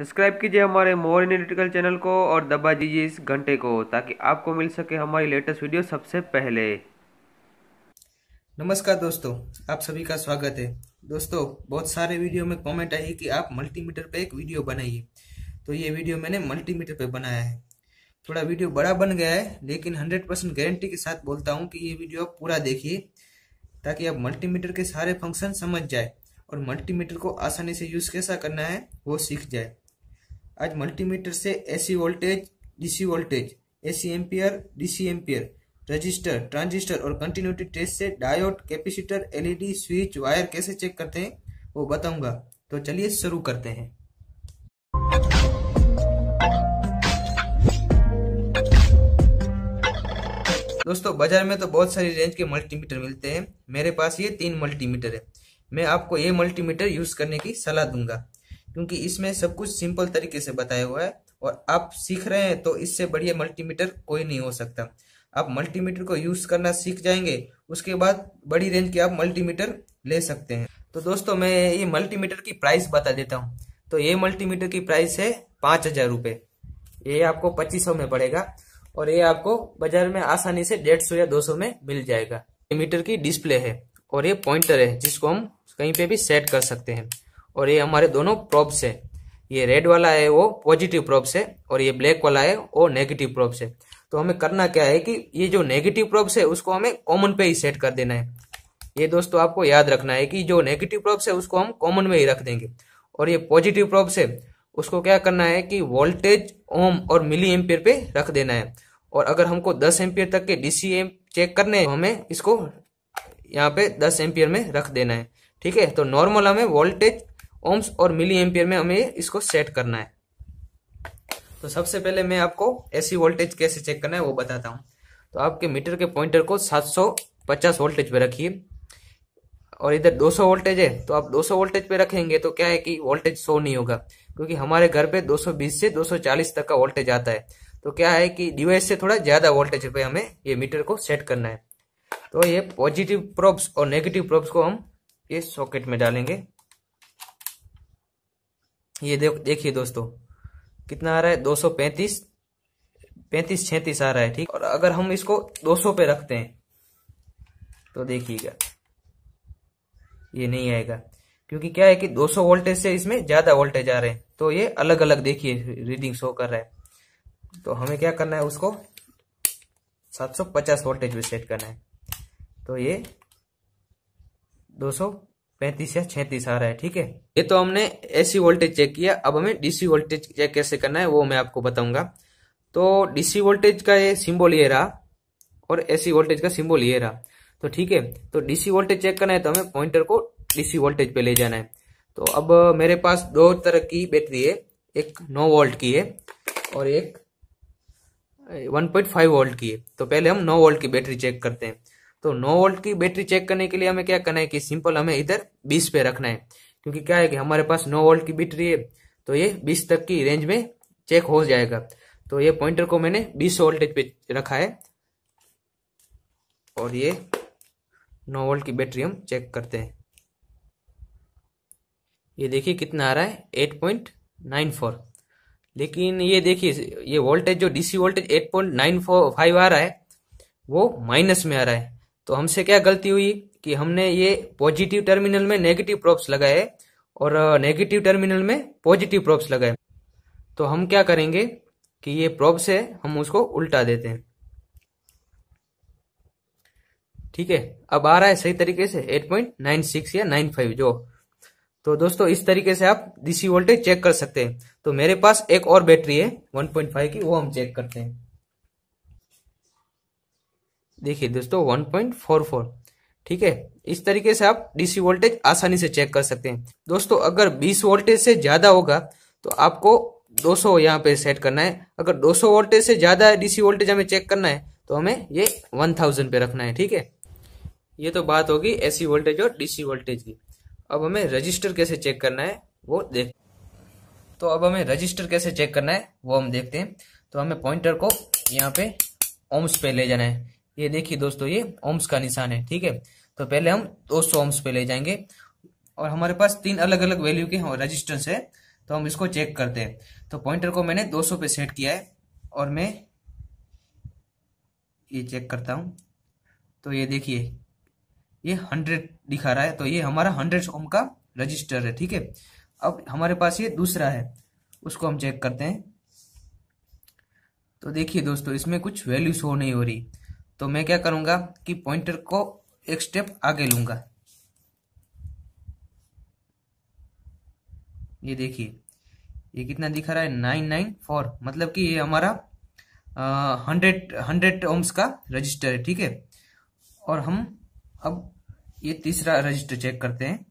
Subscribe कीजिए हमारे मोर analytical channel को और दबा दीजिए इस घंटे को ताकि आपको मिल सके हमारी लेटेस्ट वीडियो सबसे पहले। नमस्कार दोस्तों, आप सभी का स्वागत है। दोस्तों, बहुत सारे वीडियो में कमेंट आई कि आप मल्टीमीटर पे एक वीडियो बनाइए। तो ये वीडियो मैंने मल्टीमीटर पे बनाया है। थोड़ा वीडियो बड़ा बन गया है, लेकिन 100 परसेंट गारंटी के साथ बोलता हूँ कि ये वीडियो आप पूरा देखिए, ताकि आप मल्टीमीटर के सारे फ़ंक्शन समझ जाए और मल्टीमीटर को आसानी से यूज़ कैसा करना है, वो सीख जाए। आज मल्टीमीटर से AC voltage DC voltage AC ampere DC ampere register transistor और कंटिन्यूटी टेस्ट से diode capacitor LED switch wire कैसे चेक करते हैं, वो बताऊँगा। तो चलिए शुरू करते हैं। दोस्तों, बाज़ार में तो बहुत सारी रेंज के मल्टीमीटर मिलते हैं। मेरे पास ये तीन मल्टीमीटर है। मैं आपको ये मल्टीमीटर यूज़ करने की सलाह दूँगा। क्योंकि इसमें सब कुछ सिंपल तरीके से बताया हुआ है और आप सीख रहे हैं तो इससे बढ़िया मल्टीमीटर कोई नहीं हो सकता। आप मल्टीमीटर को यूज़ करना सीख जाएँगे, उसके बाद बड़ी रेंज के आप मल्टीमीटर ले सकते हैं। तो दोस्तों, मैं ये मल्टीमीटर की प्राइस बता देता हूँ। तो ये मल्टीमीटर की प्राइस है पाँच हज़ार रुपये। ये आपको पच्चीस सौ में पड़ेगा और ये आपको बाज़ार में आसानी से डेढ़ सौ या दो सौ में मिल जाएगा। मीटर की डिस्प्ले है और ये पॉइंटर है, जिसको हम कहीं पे भी सेट कर सकते हैं। और ये हमारे दोनों प्रोप्स है। ये रेड वाला है, वो पॉजिटिव प्रोप्स है, और ये ब्लैक वाला है, वो नेगेटिव प्रोप्स है। तो हमें करना क्या है कि ये जो नेगेटिव प्रोप्स है, उसको हमें कॉमन पे ही सेट कर देना है। ये दोस्तों आपको याद रखना है कि जो नेगेटिव प्रोप्स है, उसको हम कॉमन में ही रख देंगे। और ये पॉजिटिव प्रोप्स है, उसको क्या करना है कि वोल्टेज ओम और मिली एम्पियर पे रख देना है। और अगर हमको 10 एम्पियर तक के डीसी चेक करने हैं तो हमें इसको यहाँ पे 10 एम्पियर में रख देना है। ठीक है? तो नॉर्मल हमें वोल्टेज ओम्स और मिली एम्पियर में हमें इसको सेट करना है। तो सबसे पहले मैं आपको एसी वोल्टेज कैसे चेक करना है वो बताता हूँ। तो आपके मीटर के पॉइंटर को 750 वोल्टेज पे रखिए। और इधर 200 वोल्टेज है तो आप 200 वोल्टेज पे रखेंगे तो क्या है कि वोल्टेज शो नहीं होगा। क्योंकि हमारे घर पे 220 से 240 तक का वोल्टेज आता है। तो क्या है कि डिवाइस से थोड़ा ज़्यादा वोल्टेज पे हमें ये मीटर को सेट करना है। तो ये पॉजिटिव प्रोब्स और नेगेटिव प्रोब्स को हम ये सॉकेट में डालेंगे। ये देख, देखिए दोस्तों, कितना आ रहा है? दो सौ पैंतीस पैंतीस छत्तीस आ रहा है, ठीक? और अगर हम इसको दो सौ पे रखते हैं तो देखिएगा, ये नहीं आएगा। क्योंकि क्या है कि 200 वोल्टेज से इसमें ज़्यादा वोल्टेज आ रहे हैं तो ये अलग अलग देखिए, रीडिंग शो कर रहा है। तो हमें क्या करना है उसको? 750 वोल्टेज पे सेट करना है। तो ये 200 पैंतीस या छत्तीस आ रहा है, ठीक है? ये तो हमने एसी वोल्टेज चेक किया। अब हमें डीसी वोल्टेज चेक कैसे करना है, वो मैं आपको बताऊँगा। तो डीसी वोल्टेज का ये सिंबल ये रहा, और एसी वोल्टेज का सिंबल ये रहा। तो ठीक है तो डीसी वोल्टेज चेक करना है तो हमें पॉइंटर को डीसी वोल्टेज पे ले जाना है। तो अब मेरे पास दो तरह की बैटरी है, एक नौ वोल्ट की है, और एक 1.5 वोल्ट की है। तो पहले हम नौ वोल्ट की बैटरी चेक करते हैं। तो नो वोल्ट की बैटरी चेक करने के लिए हमें क्या करना है कि सिंपल हमें इधर 20 पे रखना है। क्योंकि क्या है कि हमारे पास नो वोल्ट की बैटरी है तो ये 20 तक की रेंज में चेक हो जाएगा। तो ये पॉइंटर को मैंने 20 वोल्टेज पे रखा है। और ये नो वोल्ट की बैटरी हम चेक करते हैं। ये देखिए कितना आ रहा है एट पॉइंट नाइन फोर लेकिन ये देखिए, ये वोल्टेज जो DC voltage eight point nine four five आ रहा है, वो माइनस में आ रहा है। तो हमसे क्या गलती हुई कि हमने ये पॉजिटिव टर्मिनल में नेगेटिव प्रॉप्स लगाए और नेगेटिव टर्मिनल में पॉजिटिव प्रॉप्स लगाए। तो हम क्या करेंगे कि ये प्रॉप्स है, हम उसको उल्टा देते हैं। ठीक है? अब आ रहा है सही तरीके से 8.96 या 95 जो। तो दोस्तों, इस तरीके से आप डीसी वोल्टेज चेक कर सकते हैं। तो मेरे पास एक और बैटरी है 1.5 की, वो हम चेक करते हैं। देखिए दोस्तों 1.44 ठीक है? इस तरीके से आप डीसी वोल्टेज आसानी से चेक कर सकते हैं। दोस्तों, अगर 20 वोल्टेज से ज़्यादा होगा तो आपको 200 यहाँ पे सेट करना है। अगर 200 वोल्टेज से ज़्यादा डीसी वोल्टेज हमें चेक करना है तो हमें ये 1000 पे रखना है, ठीक है? ये तो बात होगी एसी वोल्टेज और डीसी वोल्टेज की। अब हमें रजिस्टर कैसे चेक करना है, वो देख। तो अब हमें रजिस्टर कैसे चेक करना है, वो हम देखते हैं। तो हमें पॉइंटर को यहाँ पे ओम्स पे ले जाना है। ये देखिए दोस्तों, ये ओम्स का निशान है, ठीक है? तो पहले हम 200 ओम्स पे ले जाएँगे और हमारे पास तीन अलग अलग वैल्यू के रजिस्टेंस है तो हम इसको चेक करते हैं। तो पॉइंटर को मैंने 200 पे सेट किया है और मैं ये चेक करता हूँ। तो ये देखिए, ये 100 दिखा रहा है तो ये हमारा 100 ओम का रजिस्टर है, ठीक है? अब हमारे पास ये दूसरा है, उसको हम चेक करते हैं। तो देखिए दोस्तों, इसमें कुछ वैल्यू शो नहीं हो रही। तो मैं क्या करूँगा कि पॉइंटर को एक स्टेप आगे लूँगा। ये देखिए, ये कितना दिखा रहा है? नाइन नाइन फोर मतलब कि ये हमारा हंड्रेड हंड्रेड ओम्स का रजिस्टर है, ठीक है? और हम अब ये तीसरा रजिस्टर चेक करते हैं।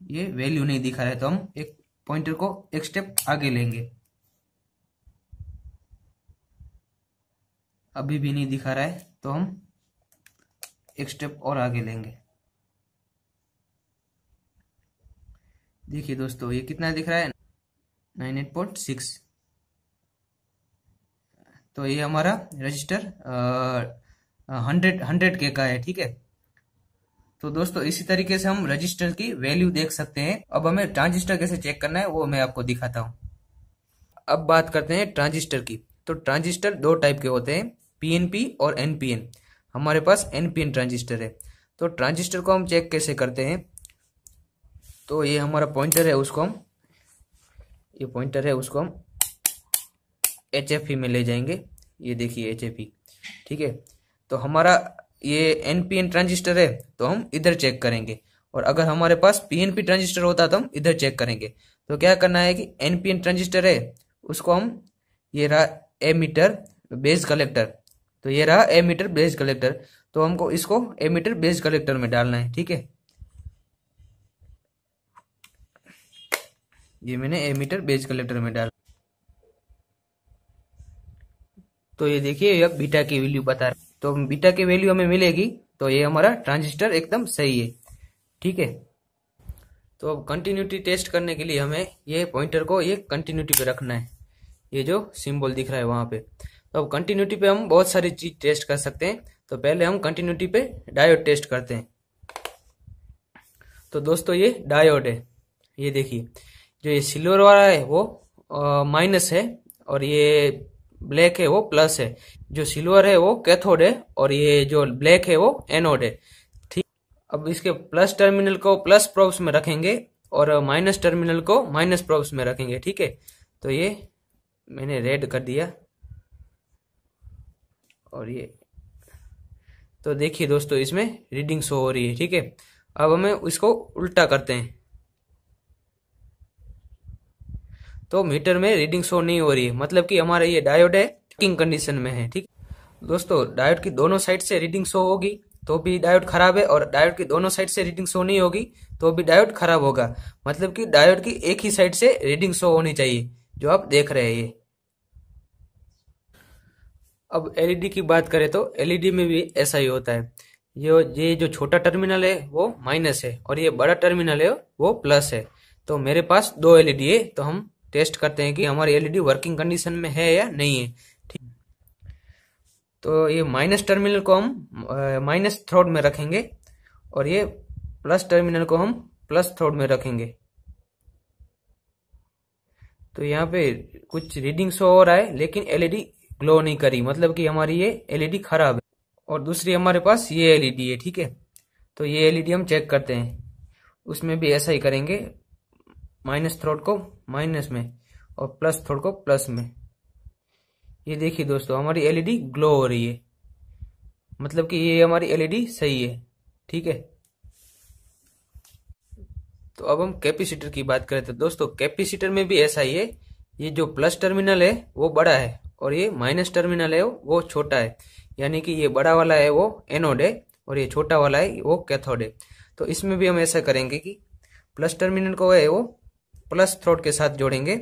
ये वैल्यू नहीं दिखा रहा है तो हम एक पॉइंटर को एक स्टेप आगे लेंगे। अभी भी नहीं दिखा रहा है तो हम एक स्टेप और आगे लेंगे। देखिए दोस्तों, ये कितना दिख रहा है? नाइन एट पॉइंट सिक्स तो ये हमारा रजिस्टर हंड्रेड हंड्रेड के का है, ठीक है? तो दोस्तों, इसी तरीके से हम रजिस्टर की वैल्यू देख सकते हैं। अब हमें ट्रांजिस्टर कैसे चेक करना है, वो मैं आपको दिखाता हूँ। अब बात करते हैं ट्रांजिस्टर की। तो ट्रांजिस्टर दो टाइप के होते हैं। पीएनपी और एनपीएन हमारे पास एनपीएन ट्रांजिस्टर है। तो ट्रांजिस्टर को हम चेक कैसे करते हैं? तो ये हमारा पॉइंटर है, उसको हम, ये पॉइंटर है, उसको हम एच एफ़ में ले जाएँगे। ये देखिए एच एफ़ ठीक है? तो हमारा ये एन पी एन ट्रांजिस्टर है तो हम इधर चेक करेंगे। और अगर हमारे पास पी एन पी ट्रांजिस्टर होता तो हम इधर चेक करेंगे। तो क्या करना है कि एन पी एन ट्रांजिस्टर है, उसको हम ये रहा ए मीटर बेस कलेक्टर तो ये रहा ए मीटर बेस कलेक्टर तो हमको इसको ए मीटर बेस कलेक्टर में डालना है, ठीक है? ये मैंने ए मीटर बेस कलेक्टर में डाल। तो ये देखिए, ये बीटा की वैल्यू बता रहा तो बीटा की वैल्यू हमें मिलेगी तो ये हमारा ट्रांजिस्टर एकदम सही है, ठीक है? तो अब कंटिन्यूटी टेस्ट करने के लिए हमें ये पॉइंटर को ये कंटिन्यूटी पे रखना है। ये जो सिंबल दिख रहा है वहाँ पे। तो अब कंटिन्यूटी पे हम बहुत सारी चीज़ टेस्ट कर सकते हैं। तो पहले हम कंटिन्यूटी पे डायोड टेस्ट करते हैं। तो दोस्तों ये डायोड है। ये देखिए, जो ये सिल्वर वाला है, वो माइनस है और ये ब्लैक है, वो प्लस है। जो सिल्वर है, वो कैथोड है और ये जो ब्लैक है, वो एनोड है। ठीक। अब इसके प्लस टर्मिनल को प्लस प्रोब्स में रखेंगे और माइनस टर्मिनल को माइनस प्रोब्स में रखेंगे। ठीक है? तो ये मैंने रेड कर दिया। और ये। तो देखिए दोस्तों, इसमें रीडिंग शो हो रही है, ठीक है? अब हमें इसको उल्टा करते हैं। तो मीटर में रीडिंग शो नहीं हो रही है मतलब कि हमारा ये डायोड है वर्किंग कंडीशन में है, ठीक? दोस्तों डायोड की दोनों साइड से रीडिंग शो होगी तो भी डायोड खराब है, और डायोड की दोनों साइड से रीडिंग शो नहीं होगी तो भी डायोड खराब होगा। मतलब कि डायोड की एक ही साइड से रीडिंग शो होनी चाहिए, जो आप देख रहे हैं ये। अब एलईडी की बात करें तो एलईडी में भी ऐसा ही होता है। ये ये जो छोटा टर्मिनल है, वो माइनस है और ये बड़ा टर्मिनल है, वो प्लस है। तो मेरे पास दो एलईडी है तो हम टेस्ट करते हैं कि हमारी एलईडी वर्किंग कंडीशन में है या नहीं है। ठीक। तो ये माइनस टर्मिनल को हम माइनस थ्रोड में रखेंगे और ये प्लस टर्मिनल को हम प्लस थ्रोड में रखेंगे। तो यहाँ पे कुछ रीडिंग शो हो रहा है लेकिन एलईडी ग्लो नहीं करी। मतलब कि हमारी ये एलईडी खराब है और दूसरी हमारे पास ये एलईडी है, ठीक है? तो ये एलईडी हम चेक करते हैं। उसमें भी ऐसा ही करेंगे। माइनस थ्रोड को माइनस में और प्लस थ्रोड को प्लस में। ये देखिए दोस्तों, हमारी एलईडी ग्लो हो रही है। मतलब कि ये हमारी एलईडी सही है, ठीक है? तो अब हम कैपेसिटर की बात करें तो दोस्तों कैपेसिटर में भी ऐसा ही है। ये जो प्लस टर्मिनल है, वो बड़ा है। और ये माइनस टर्मिनल है वो छोटा है। यानी कि ये बड़ा वाला है वो एनोड है और ये छोटा वाला है वो कैथोड है। तो इसमें भी हम ऐसा करेंगे कि प्लस टर्मिनल को है वो प्लस थ्रोड के साथ जोड़ेंगे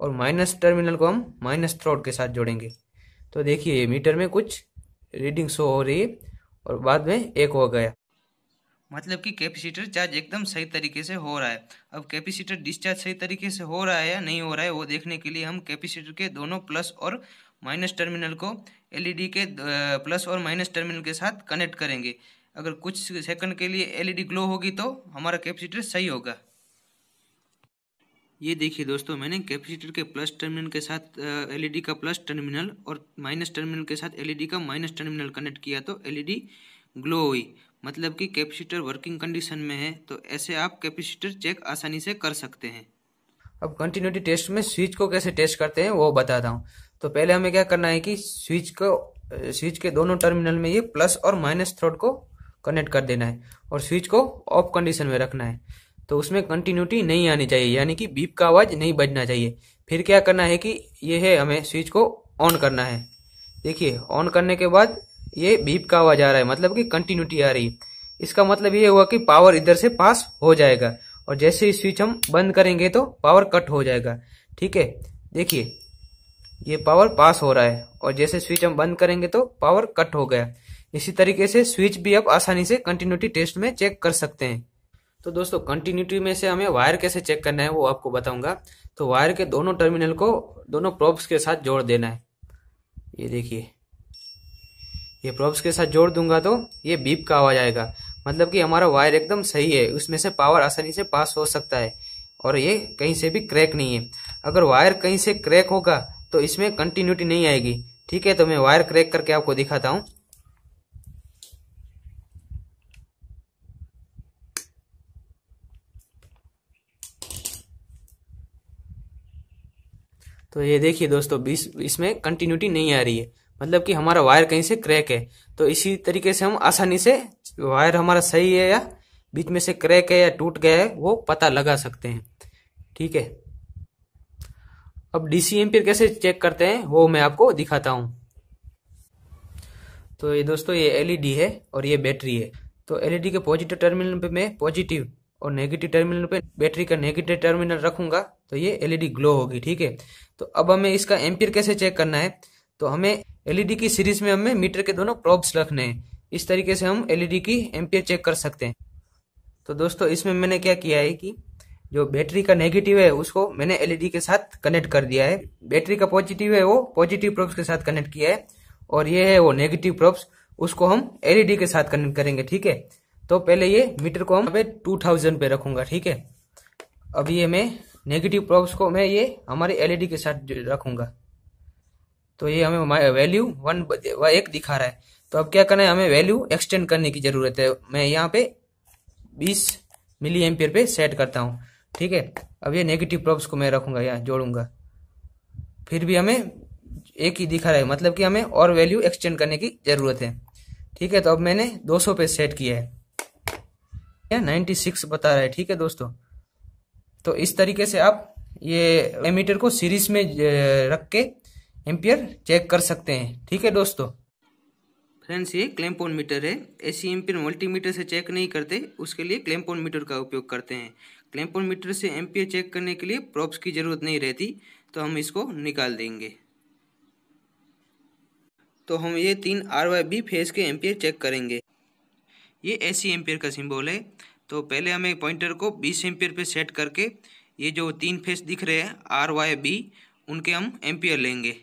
और माइनस टर्मिनल को हम माइनस थ्रोड के साथ जोड़ेंगे। तो देखिए, मीटर में कुछ रीडिंग शो हो रही है और बाद में एक हो गया। मतलब कि कैपेसिटर चार्ज एकदम सही तरीके से हो रहा है। अब कैपेसिटर डिस्चार्ज सही तरीके से हो रहा है या नहीं हो रहा है, वो देखने के लिए हम कैपेसिटर के दोनों प्लस और माइनस टर्मिनल को एलईडी के प्लस और माइनस टर्मिनल के साथ कनेक्ट करेंगे। अगर कुछ सेकंड के लिए एलईडी ग्लो होगी तो हमारा कैपेसिटर सही होगा। ये देखिए दोस्तों, मैंने कैपेसिटर के प्लस टर्मिनल के साथ एलईडी का प्लस टर्मिनल और माइनस टर्मिनल के साथ एलईडी का माइनस टर्मिनल कनेक्ट किया तो एलईडी ग्लो हुई। मतलब कि कैपेसिटर वर्किंग कंडीशन में है तो ऐसे आप कैपेसिटर चेक आसानी से कर सकते हैं। अब कंटिन्यूटी टेस्ट में स्विच को कैसे टेस्ट करते हैं, वो बताता हूँ। तो पहले हमें क्या करना है कि स्विच को स्विच के दोनों टर्मिनल में ये प्लस और माइनस थ्रोड को कनेक्ट कर देना है और स्विच को ऑफ़ कंडीशन में रखना है। तो उसमें कंटिन्यूटी नहीं आनी चाहिए, यानी कि बीप का आवाज़ नहीं बजना चाहिए। फिर क्या करना है कि ये है, हमें स्विच को ऑन करना है। देखिए ऑन करने के बाद ये बीप का आवाज़ आ रहा है मतलब कि कंटिन्यूटी आ रही। है इसका मतलब ये हुआ कि पावर इधर से पास हो जाएगा। और जैसे ही स्विच हम बंद करेंगे तो पावर कट हो जाएगा। ठीक है? देखिए, ये पावर पास हो रहा है। और जैसे स्विच हम बंद करेंगे तो पावर कट हो गया। इसी तरीके से स्विच भी आप आसानी से कंटिन्यूटी टेस्ट में चेक कर सकते हैं। तो दोस्तों कंटिन्यूटी में से हमें वायर कैसे चेक करना है वो आपको बताऊँगा। तो वायर के दोनों टर्मिनल को, दोनों प्रोब्स के साथ जोड़ देना है। ये देखिए ये प्रोब्स के साथ जोड़ दूँगा तो ये बीप का आवाज़ आएगा। मतलब कि हमारा वायर एकदम सही है, उसमें से पावर आसानी से पास हो सकता है और ये कहीं से भी क्रैक नहीं है। अगर वायर कहीं से क्रैक होगा तो इसमें कंटिन्यूटी नहीं आएगी। ठीक है तो मैं वायर क्रैक करके आपको दिखाता हूँ। तो ये देखिए दोस्तों इसमें कंटिन्यूटी नहीं आ रही है। मतलब कि हमारा वायर कहीं से क्रैक है। तो इसी तरीके से हम आसानी से वायर हमारा सही है या बीच में से क्रैक है या टूट गया है, वो पता लगा सकते हैं। ठीक है? अब डीसी एम्पियर कैसे चेक करते हैं, वो मैं आपको दिखाता हूँ। तो ये दोस्तों, ये एलईडी है और ये बैटरी है। तो एलईडी के पॉजिटिव टर्मिनल पे मैं पॉजिटिव और नेगेटिव टर्मिनल पे बैटरी का नेगेटिव टर्मिनल रखूँगा तो ये एलईडी ग्लो होगी। ठीक है? तो अब हमें इसका एम्पियर कैसे चेक करना है? तो हमें एलईडी की सीरीज़ में हमें मीटर के दोनों प्रोब्स रखने हैं। इस तरीके से हम एलईडी की एम्पियर चेक कर सकते हैं। तो दोस्तों, इसमें मैंने क्या किया है कि जो बैटरी का नेगेटिव है, उसको मैंने एलईडी के साथ कनेक्ट कर दिया है। बैटरी का पॉजिटिव है, वो पॉजिटिव प्रोब्स के साथ कनेक्ट किया है। और ये है वो नेगेटिव प्रोब्स उसको हम एलईडी के साथ कनेक्ट करेंगे, ठीक है? तो पहले ये मीटर को हम टू थाउज़ेंड पे रखूँगा, ठीक है? अब ये मैं नेगेटिव प्रोब्स को मैं ये हमारे एलईडी के साथ रखूँगा। तो ये हमें वैल्यू वन एक दिखा रहा है। तो अब क्या करना है? हमें वैल्यू एक्सटेंड करने की ज़रूरत है। मैं यहाँ पे 20 मिली एम्पियर पे सेट करता हूँ। ठीक है? अब ये नेगेटिव प्रोब्स को मैं रखूँगा, यहाँ जोड़ूँगा। फिर भी हमें एक ही दिखा रहा है। मतलब कि हमें और वैल्यू एक्सटेंड करने की ज़रूरत है। ठीक है? तो अब मैंने 200 पे सेट किया है। नाइन्टी सिक्स बता रहा है। ठीक है दोस्तों? तो इस तरीके से आप ये एमीटर को सीरीज़ में रख के एम्पियर चेक कर सकते हैं। ठीक है दोस्तों? फ्रेंड्स ये क्लेम्पोन मीटर है। ऐसी एम्पियर मल्टीमीटर से चेक नहीं करते, उसके लिए क्लेम्पोन मीटर का उपयोग करते हैं। क्लेम्पोन मीटर से एम्पियर चेक करने के लिए प्रॉप्स की ज़रूरत नहीं रहती तो हम इसको निकाल देंगे। तो हम ये तीन आर वाई बी फेस के एम्पियर चेक करेंगे। ये ऐसी एम्पियर का सिंबल है। तो पहले हमें पॉइंटर को बीस एम्पियर पे सेट करके, ये जो तीन फेस दिख रहे हैं आर वाई बी उनके हम एम्पियर लेंगे।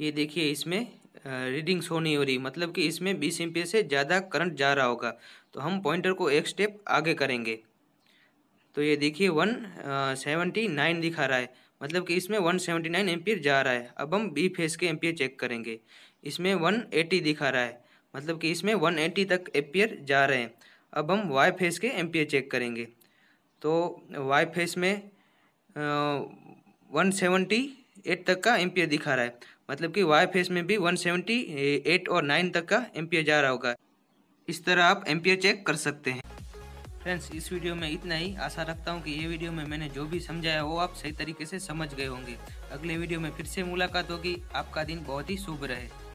ये देखिए इसमें रीडिंग शो नहीं हो रही मतलब कि इसमें बीस एम्पियर से ज़्यादा करंट जा रहा होगा। तो हम पॉइंटर को एक स्टेप आगे करेंगे। तो ये देखिए वन सेवेंटी नाइन दिखा रहा है। मतलब कि इसमें वन सेवेंटी नाइन एम्पियर जा रहा है। अब हम बी फेस के एम्पियर चेक करेंगे। इसमें वन एटी दिखा रहा है। मतलब कि इसमें वन एटी तक एम्पियर जा रहे हैं। अब हम वाई फेस के एम्पियर चेक करेंगे। तो वाई फेस में वन सेवेंटी एट तक का एम्पियर दिखा रहा है। मतलब कि वाई फेस में भी 178 और 9 तक का एम्पियर जा रहा होगा। इस तरह आप एम्पियर चेक कर सकते हैं। फ्रेंड्स इस वीडियो में इतना ही। आशा रखता हूँ कि ये वीडियो में मैंने जो भी समझाया वो आप सही तरीके से समझ गए होंगे। अगले वीडियो में फिर से मुलाकात होगी। आपका दिन बहुत ही शुभ रहे।